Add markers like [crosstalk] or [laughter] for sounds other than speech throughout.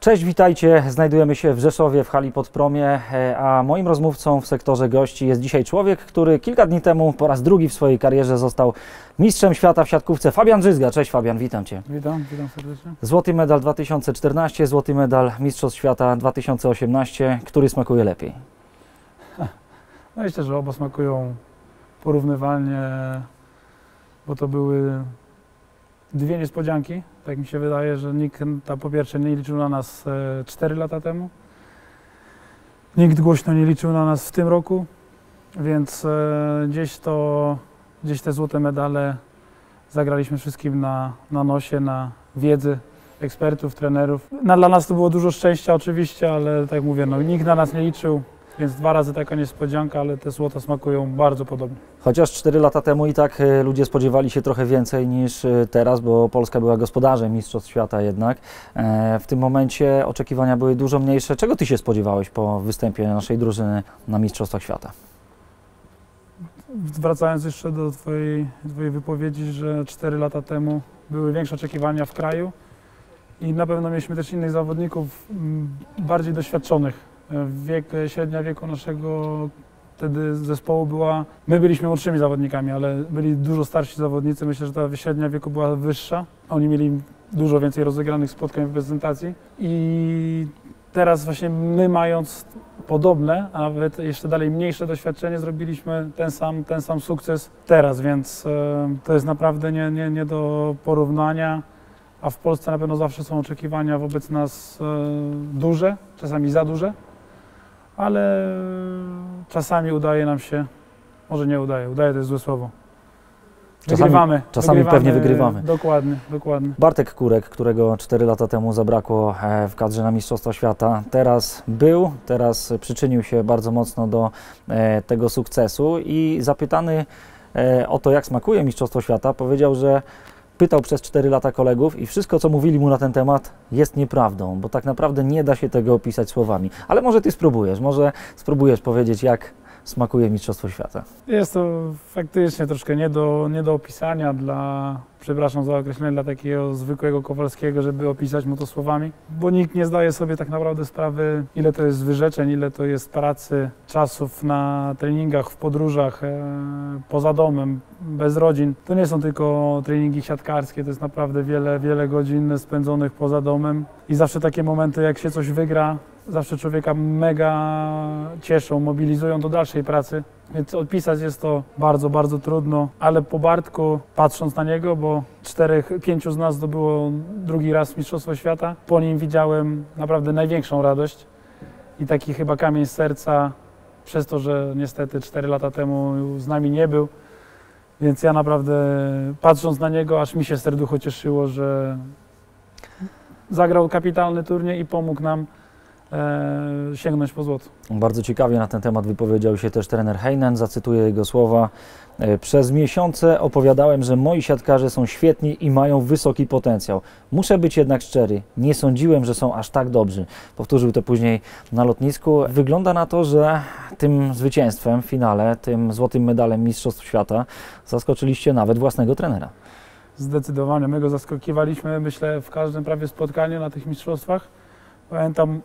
Cześć, witajcie. Znajdujemy się w Rzeszowie, w hali Podpromie, e, a moim rozmówcą w sektorze gości jest dzisiaj człowiek, który kilka dni temu po raz drugi w swojej karierze został mistrzem świata w siatkówce. Fabian Żyzga. Cześć Fabian, witam Cię. Witam, witam serdecznie. Złoty medal 2014, złoty medal Mistrzostw Świata 2018. Który smakuje lepiej? [laughs] No myślę, że oba smakują porównywalnie, bo to były dwie niespodzianki. Tak mi się wydaje, że nikt ta po pierwsze nie liczył na nas e, 4 lata temu. Nikt głośno nie liczył na nas w tym roku, więc e, gdzieś to, gdzieś te złote medale zagraliśmy wszystkim na, na nosie, na wiedzy ekspertów, trenerów. No, dla nas to było dużo szczęścia oczywiście, ale tak mówię, no, nikt na nas nie liczył, więc dwa razy taka niespodzianka, ale te złota smakują bardzo podobnie. Chociaż 4 lata temu i tak e, ludzie spodziewali się trochę więcej niż e, teraz, bo Polska była gospodarzem Mistrzostw Świata jednak. E, W tym momencie oczekiwania były dużo mniejsze. Czego Ty się spodziewałeś po występie naszej drużyny na Mistrzostwach Świata? Wracając jeszcze do twojej, twojej wypowiedzi, że 4 lata temu były większe oczekiwania w kraju i na pewno mieliśmy też innych zawodników m, bardziej doświadczonych. Wiek, średnia wieku naszego wtedy zespołu była, my byliśmy młodszymi zawodnikami, ale byli dużo starsi zawodnicy, myślę, że ta średnia wieku była wyższa. Oni mieli dużo więcej rozegranych spotkań w prezentacji i teraz właśnie my mając podobne, a nawet jeszcze dalej mniejsze doświadczenie, zrobiliśmy ten sam, ten sam sukces teraz, więc e, to jest naprawdę nie, nie, nie do porównania. A w Polsce na pewno zawsze są oczekiwania wobec nas e, duże, czasami za duże, ale czasami udaje nam się, może nie udaje, udaje to jest złe słowo. Czasami- Wygrywamy. czasami pewnie wygrywamy. Dokładnie, dokładnie. Bartek Kurek, którego 4 lata temu zabrakło e, w kadrze na Mistrzostwa Świata, teraz był, teraz przyczynił się bardzo mocno do e, tego sukcesu i zapytany e, o to, jak smakuje Mistrzostwo Świata, powiedział, że pytał przez 4 lata kolegów i wszystko, co mówili mu na ten temat, jest nieprawdą, bo tak naprawdę nie da się tego opisać słowami. Ale może Ty spróbujesz, może spróbujesz powiedzieć, jak smakuje Mistrzostwo Świata. Jest to faktycznie troszkę nie do, nie do opisania dla, przepraszam za określenie, dla takiego zwykłego Kowalskiego, żeby opisać mu to słowami, bo nikt nie zdaje sobie tak naprawdę sprawy, ile to jest wyrzeczeń, ile to jest pracy, czasów na treningach, w podróżach, e, poza domem, bez rodzin. To nie są tylko treningi siatkarskie, to jest naprawdę wiele, wiele godzin spędzonych poza domem i zawsze takie momenty, jak się coś wygra, zawsze człowieka mega cieszą, mobilizują do dalszej pracy. Więc odpisać jest to bardzo, bardzo trudno, ale po Bartku, patrząc na niego, bo czterech, pięciu z nas zdobyło drugi raz Mistrzostwo Świata, po nim widziałem naprawdę największą radość i taki chyba kamień serca przez to, że niestety cztery lata temu z nami nie był. Więc ja naprawdę patrząc na niego, aż mi się serducho cieszyło, że zagrał kapitalny turniej i pomógł nam sięgnąć po złoto. Bardzo ciekawie na ten temat wypowiedział się też trener Heinen. Zacytuję jego słowa. E, Przez miesiące opowiadałem, że moi siatkarze są świetni i mają wysoki potencjał. Muszę być jednak szczery, nie sądziłem, że są aż tak dobrzy. Powtórzył to później na lotnisku. Wygląda na to, że tym zwycięstwem w finale, tym złotym medalem Mistrzostw Świata zaskoczyliście nawet własnego trenera. Zdecydowanie. My go zaskakiwaliśmy, myślę, w każdym prawie spotkaniu na tych mistrzostwach. Pamiętam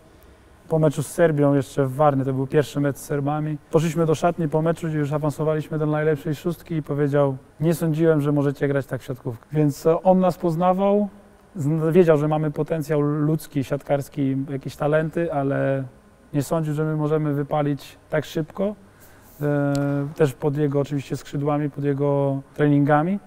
po meczu z Serbią jeszcze w Warnie, to był pierwszy mecz z Serbami. Poszliśmy do szatni po meczu, gdzie już awansowaliśmy do najlepszej szóstki i powiedział, nie sądziłem, że możecie grać tak w siatkówkę. Więc e, on nas poznawał, zn- wiedział, że mamy potencjał ludzki, siatkarski, jakieś talenty, ale nie sądził, że my możemy wypalić tak szybko. E, Też pod jego oczywiście skrzydłami, pod jego treningami.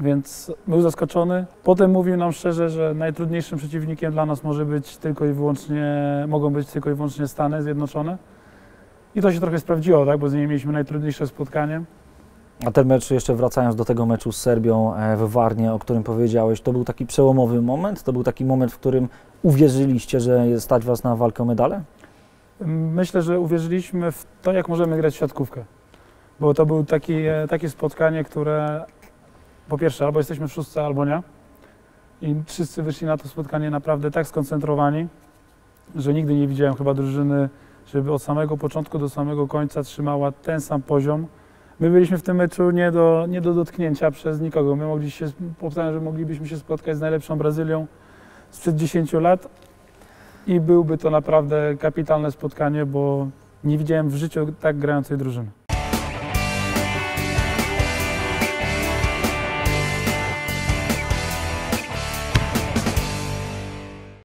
Więc był zaskoczony. Potem mówił nam szczerze, że najtrudniejszym przeciwnikiem dla nas może być tylko i wyłącznie, mogą być tylko i wyłącznie Stany Zjednoczone. I to się trochę sprawdziło, tak? bo z nimi mieliśmy najtrudniejsze spotkanie. A ten mecz, jeszcze wracając do tego meczu z Serbią e, w Warnie, o którym powiedziałeś, to był taki przełomowy moment? To był taki moment, w którym uwierzyliście, że stać Was na walkę o medale? Myślę, że uwierzyliśmy w to, jak możemy grać w siatkówkę. Bo to było takie, takie spotkanie, które po pierwsze albo jesteśmy w szóstce, albo nie. I wszyscy wyszli na to spotkanie naprawdę tak skoncentrowani, że nigdy nie widziałem chyba drużyny, żeby od samego początku do samego końca trzymała ten sam poziom. My byliśmy w tym meczu nie do, nie do dotknięcia przez nikogo. My mogliśmy powtarzam, że moglibyśmy się spotkać z najlepszą Brazylią sprzed 10 lat, i byłby to naprawdę kapitalne spotkanie, bo nie widziałem w życiu tak grającej drużyny.